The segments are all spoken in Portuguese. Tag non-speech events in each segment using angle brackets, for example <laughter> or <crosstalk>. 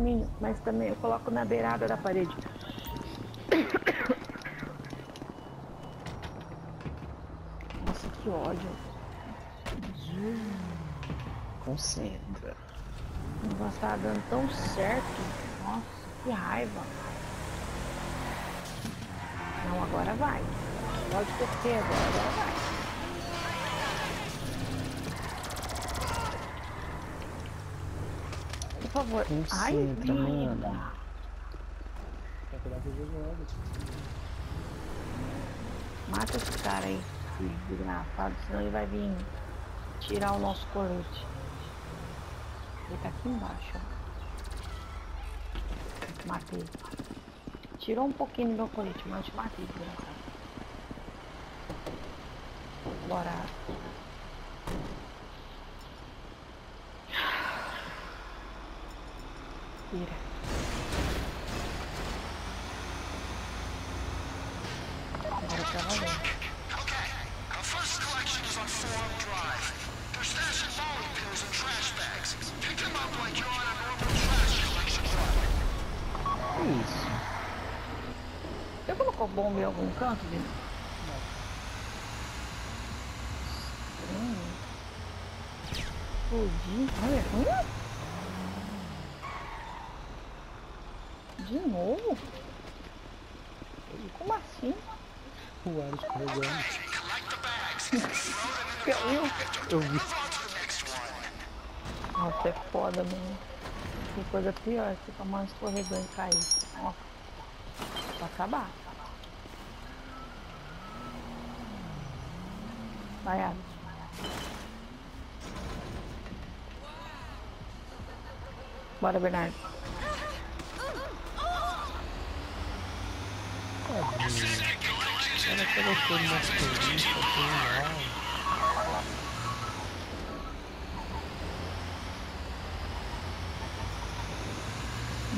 caminho, mas também eu coloco na beirada da parede. Nossa, que ódio. Concentra. O negócio tava dando tão certo. Nossa, que raiva. Não, agora vai. Pode ter agora, agora vai. Por favor. Ai, Concentra, mano. Tem que jogo. Mata esse cara aí, desgraçado, senão ele vai vir tirar o nosso colete. Ele tá aqui embaixo, ó. Matei. Tirou um pouquinho do meu colete, mas eu te matei, desgraçado. Bora. Trash collection run. Que isso? Você colocou bomba em algum canto, Vini? Hum. Explodiu. Olha. Hum? De novo? Como assim? O ar escorregando. Caiu. Eu vi. Nossa, é foda, mano. Tem coisa pior, você tomar um escorregão e cair. Ó. Pra acabar. Vai, Alex. Bora, Bernardo. Ela colocou no nosso serviço, foi mal.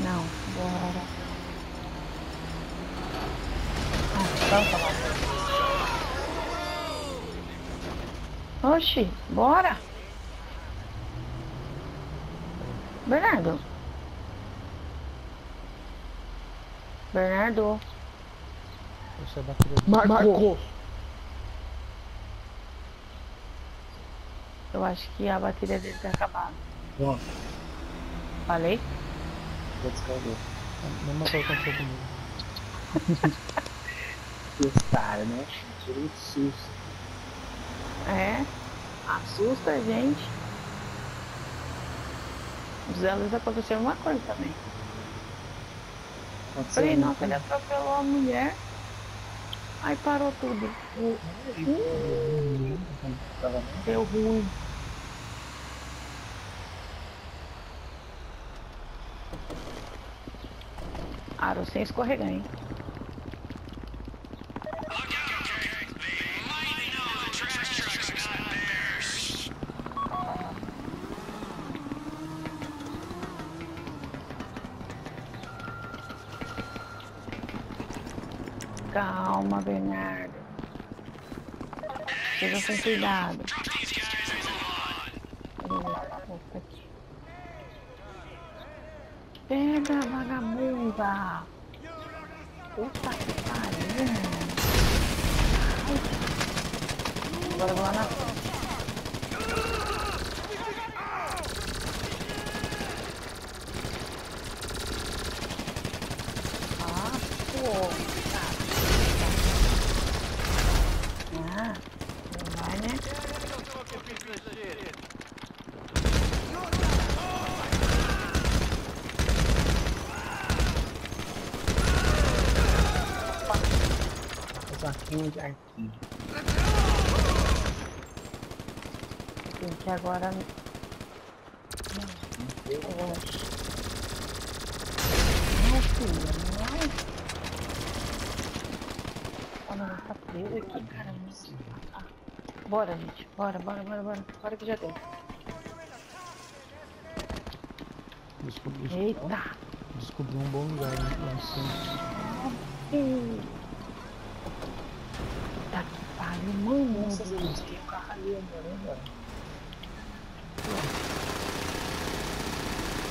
Não, bora. Ah, tá bom. Oxi, bora. Bernardo. Bernardo. É a bateria do Marcou. Eu acho que a bateria dele tá acabada. Ó, Falei? já descarregou. A mesma coisa que aconteceu comigo. <laughs> Testar, né? Tira um susto. É. Assusta a gente. Os elas aconteceu uma coisa também. Aconteceu Falei, nossa, ele atropelou a mulher. Aí parou tudo. Tava Deu ruim. Aro sem escorregar, hein? Bernardo. Seja com cuidado. Pega, vagabunda! Puta que pariu. Agora eu vou lá na frente. Ah, pô. Ah, não vai, né? Casaquinho de arquinho. Que agora. Oxe. Não, filha, não. Olha, tá presa aqui, caramba. Ah, Bora, gente. Bora, bora, bora, bora. Bora que já deu. Descobri, Eita! descobri um bom lugar né, lá em cima. Puta que pariu, mano. Tem um carro ali agora, hein, velho?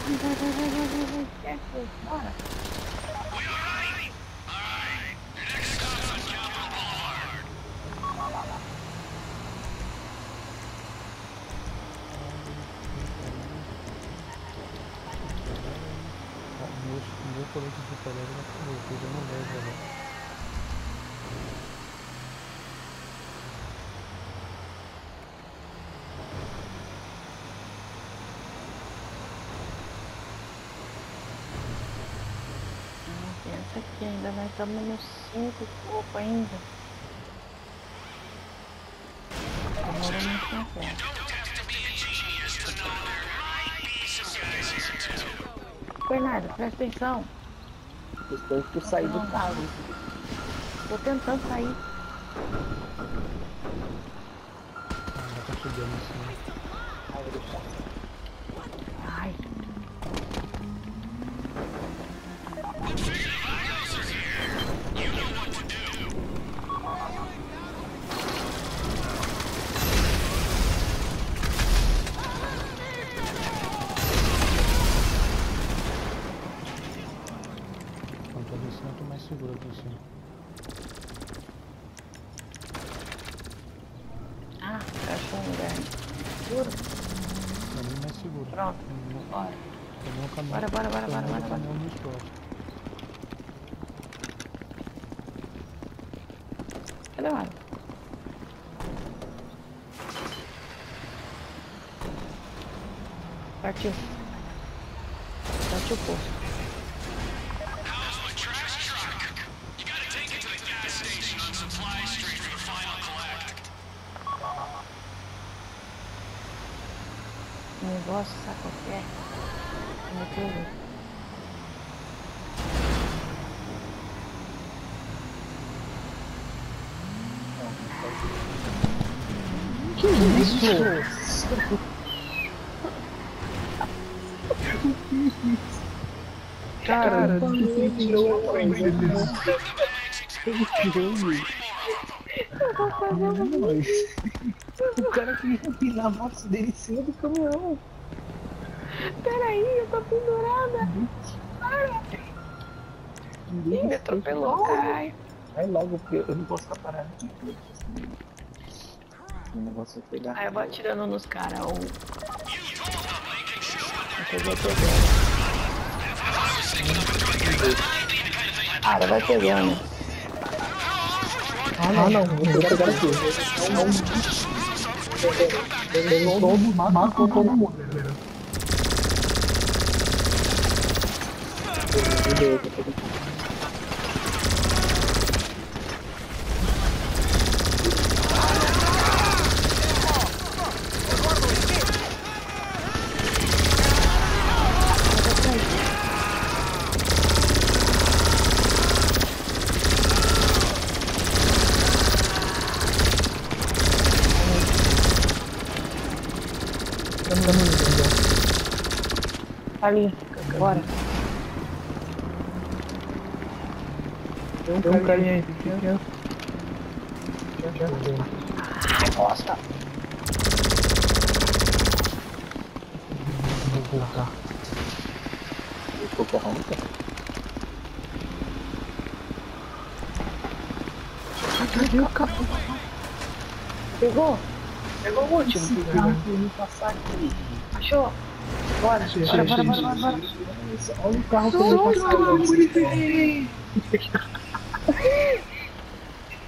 Vai, vai, vai, vai, vai, vai, que- Bora. Meu, colete de já não levo ela. Não que ainda nós estamos no 5 pouco ainda. Demora muito tempo. Bernardo, presta atenção. Depois que eu sair do carro. Tô tentando sair. Ah, ainda tá chegando assim. Ah, vou deixar. Ai. Quanto a descendo, eu tô mais seguro aqui em cima. Ah, achou um lugar. Juro? Pra mim é mais seguro. Pronto. Não- Bora. Tomou um caminhão. Bora, bora, bora, tomou bora, um bora, caminhão no esporte. Cadê o Alan? Partiu. Partiu o posto. How's my trash truck? You gotta take it to the gas station on Supply Street for final collect. O negócio, sabe qual que é? É motor. Cara, você tirou a coisa. O cara queria empinar a moto dele em cima do caminhão. Peraí, eu tô pendurada. Para. Ih, me atropelou, caralho. Vai logo, porque eu não posso ficar parado aqui. O negócio é pegar. Aí eu vou atirando nos caras. O... Cara, vai pegando. Ah, não, não, vou pegar aqui. Não, todo mato todo mundo. Ali, bora. Tem um carinha aí, pequeno. Ai, bosta. Vou voltar. Ficou corrompido. Cadê o capô? Pegou? Pegou o último. Esse carro pra me passar aqui. Achou? Bora, bora, bora, bora, bora, bora. Olha o carro pra me passar.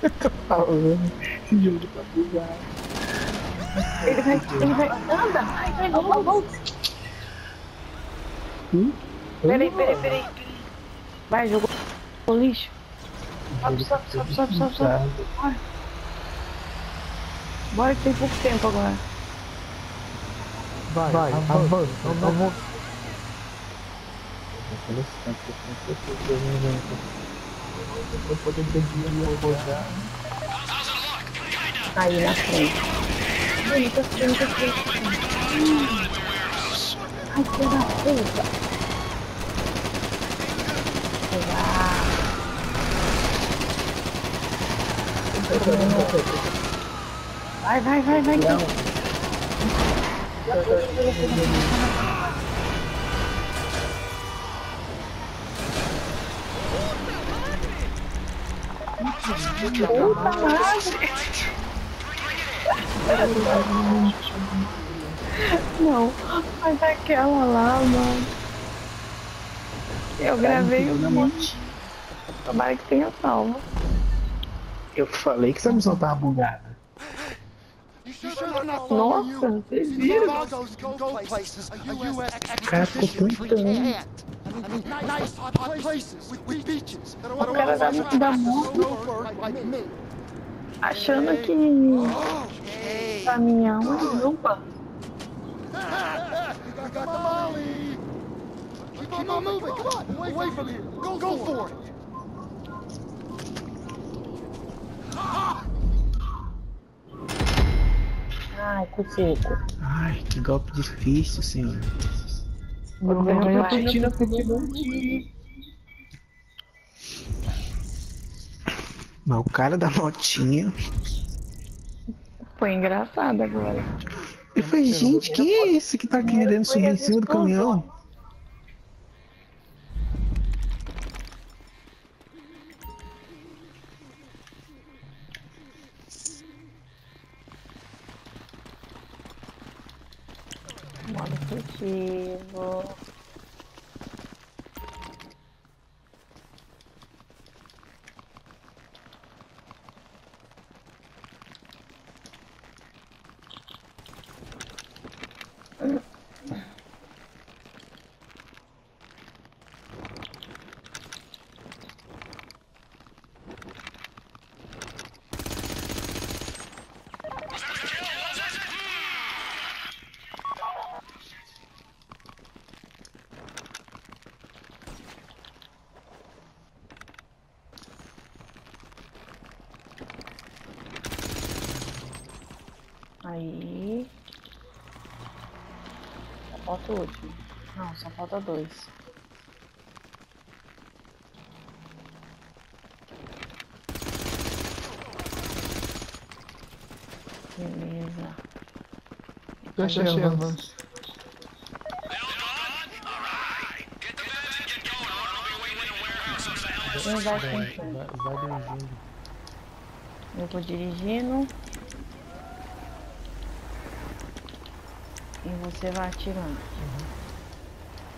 Eu tô falando. Esse jogo tá bugado. Ele vai, ele vai. Anda, vai, vai, volta, volta. Hum? Peraí, peraí, peraí. Vai, jogou o lixo. Sobe, sobe, sobe, sobe, sobe, sobe. Bora. Bora que tem pouco tempo agora. Vai, vai, avança, avança. Eu poder ter dinheiro pra rodar. Aí na frente. Ai, tá frente, frente. Ai, filho da puta. Pegar. Vai, vai, vai, vai. Puta madre! Não, mas aquela lá, mano. Eu gravei o monte. Tomara que tenha salvo. Eu falei que essa missão tava bugada. Nossa, vocês viram? O cara ficou tentando. Nice hot places with beaches. O cara da, da moto achando que caminhão é <laughs> molly. Keep on moving. Come on. Away from here. Go, go for it. Ai, que golpe difícil, senhor. Tirando pedido aqui. Mas o cara da motinha. Foi engraçado agora. Eu falei, gente, quem é esse que tá querendo subir em cima do caminhão? want to achieve. Falta o último. Não, só falta dois. Beleza. Já achei avanço. Quem vai vai, vai dirigindo. Eu vou dirigindo. E você vai atirando.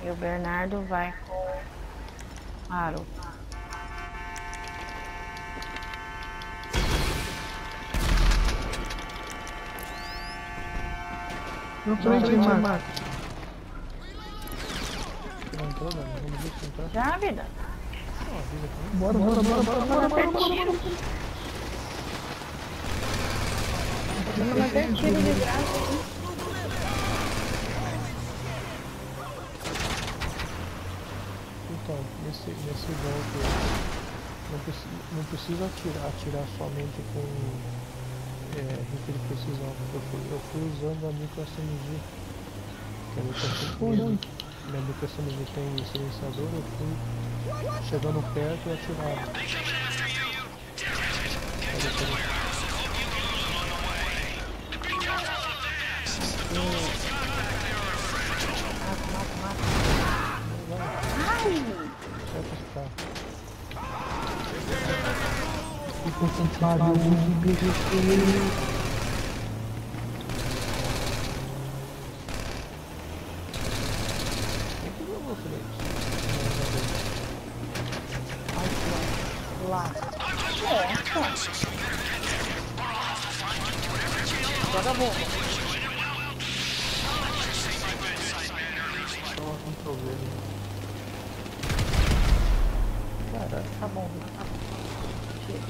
E o Bernardo vai com aro. Não frente, Marco. Não entrou, não. Vamos ver se entrar. Já, vida? Também. Bora, bora, bora, bora, bora, bora, bora. Não vai ter tiro de graça. Então, nesse, nesse golpe, não, preci, não precisa atirar, atirar somente com é, rifle de precisão. Eu fui, eu fui usando a micro SMG. Que a micro SMG, minha micro SMG tem silenciador, eu fui chegando perto e atirava. Pode atirar. Mata, mata, mata. Ai! Pra ficar. Puta que pariu. Muito bom, meu filho. Lá. Nossa! Joga a bomba. Só um problema. Caralho. Tá bom, tá bom. Chega.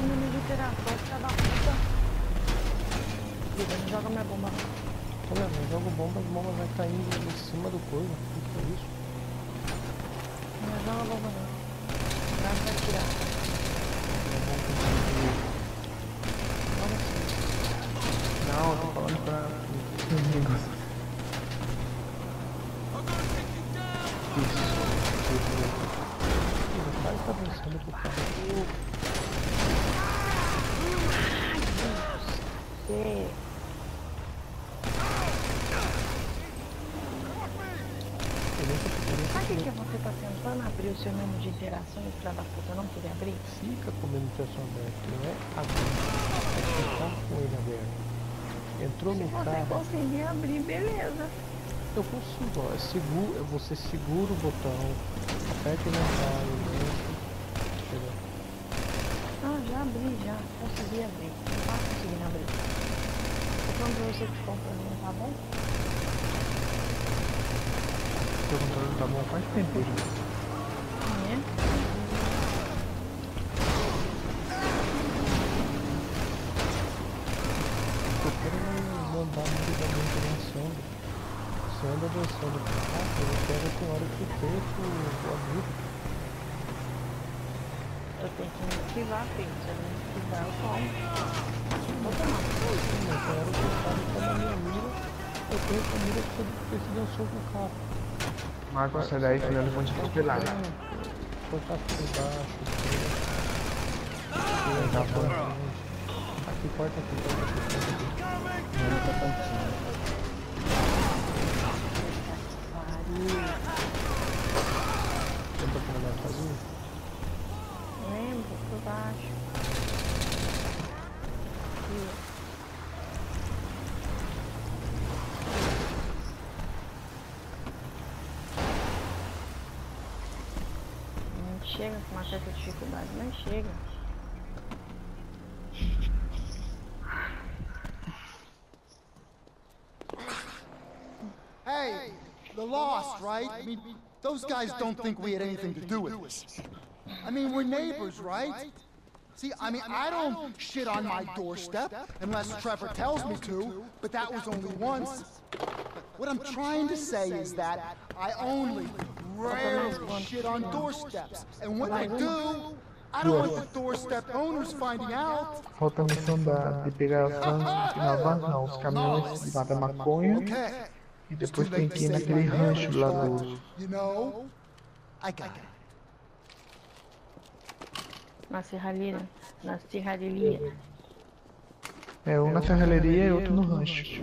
nível de literatura, filha da puta. Não joga minha bomba. Olha, eu jogo bomba, a bomba vai caindo em cima do coisa. O que é isso? Não joga bomba, não. Pra onde vai tirar? Não, eu tô falando pra os amigos. O cara tá avançando pro carro. Você... Ele Sabe o que você tá tentando abrir o seu menu de interação e filha da puta não queria abrir? fica com o menu de interação aberto, não é abrir. É ficar com ele aberto. Entrou no Você carro, conseguir abrir, beleza. eu consigo, ó. É seguro, você segura o botão, aperta ele entra. Entendeu? Ah, já abri, já. Consegui abrir. Pra você pra mim, tá bom? Seu controle tá bom faz tempo já. É. Eu quero não andar muito da minha interação. Você anda dançando pra cá, eu quero com hora que perco o amigo. Eu tenho que me esquivar, filho. Se eu não me esquivar, eu tomo. Vou tomar. Hora que o cara tá na minha mira, eu perco a mira porque eu preciso dar um soco no carro. Marco, sai daí, senão eles vão te atropelar. Cortar por baixo, aqui. Corta aqui, corta aqui, corta aqui. Chega com uma certa dificuldade, mas chega. Hey, the Lost, right? I mean, those guys don't think we had anything to do with this. I mean, we're neighbors, right? See, I mean, I don't shit on my doorstep unless Trevor tells me to, but that was only once. What I'm trying to say is that I only rarely shit on doorsteps, and when I do, I don't want the doorstep owners finding out. Falta a missão da, de pegar as vans na van, não, os caminhões de matar maconha. E depois tem que ir naquele rancho lá do. You know? I got it. Na serralheira. Na serralheria. É, um na serralheria e outro no rancho.